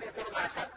ಮಾಡಬೇಕಿರುವ ಆತ